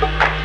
Bye.